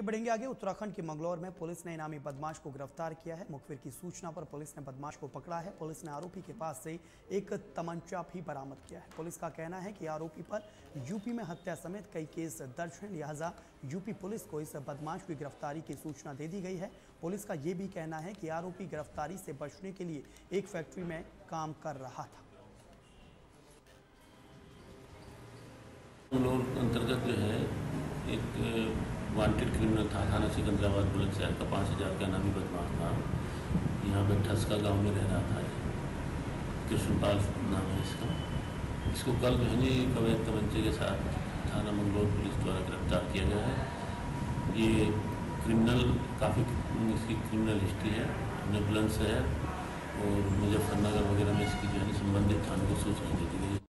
ये बढ़ेंगे, आगे उत्तराखंड के मंगलौर में पुलिस ने इनामी बदमाश को गिरफ़्तार किया है। मुखबिर की सूचना पर पुलिस ने बदमाश को पकड़ा है। पुलिस ने आरोपी के पास से एक तमंचा भी बरामद किया है। पुलिस का कहना है कि आरोपी पर यूपी में हत्या समेत कई केस दर्ज हैं। लिहाजा यूपी पुलिस को इस बदमाश की गिरफ्तारी की सूचना दे दी गई है। पुलिस का ये भी कहना है कि आरोपी गिरफ्तारी से बचने के लिए एक फैक्ट्री में काम कर रहा था। अंतर्गत जो है, एक वांटेड क्रिमिनल था, थाना सिकंदराबाद बुलंदशहर का पाँच हज़ार का नामी बदमाश था। यहाँ पर ठसका गाँव में रह रहा था कृष्णपाल नाम है इसका। इसको कल जो है तमंचे के साथ थाना मंगलौर पुलिस द्वारा गिरफ़्तार किया गया है। ये क्रिमिनल, काफ़ी इसकी क्रिमिनल हिस्ट्री है। हमने बुलंदशहर और मुजफ्फरनगर वगैरह में इसकी जो है संबंधित थानों को सूचना दी